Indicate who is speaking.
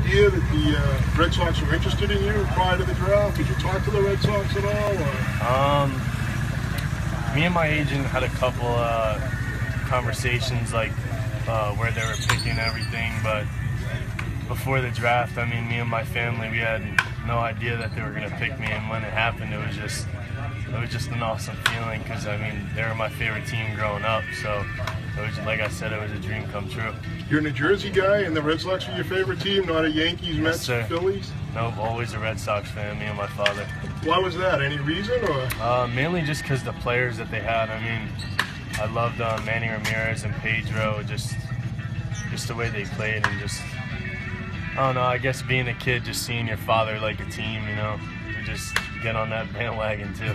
Speaker 1: idea that the uh, Red Sox were interested in you prior to the draft? Did you talk to the Red Sox at all? Or?
Speaker 2: Um, me and my agent had a couple uh, conversations, like uh, where they were picking everything, but before the draft, I mean, me and my family, we had no idea that they were going to pick me, and when it happened, it was just it was just an awesome feeling because I mean they were my favorite team growing up. So it was like I said, it was a dream come true.
Speaker 1: You're a New Jersey guy, and the Red Sox are your favorite team, not a Yankees, Mets,
Speaker 2: sir.
Speaker 1: Phillies.
Speaker 2: Nope, always a Red Sox fan. Me and my father.
Speaker 1: Why was that? Any reason or?
Speaker 2: Uh, mainly just because the players that they had. I mean, I loved uh, Manny Ramirez and Pedro. Just just the way they played and just I don't know. I guess being a kid, just seeing your father like a team, you know, you just get on that bandwagon too.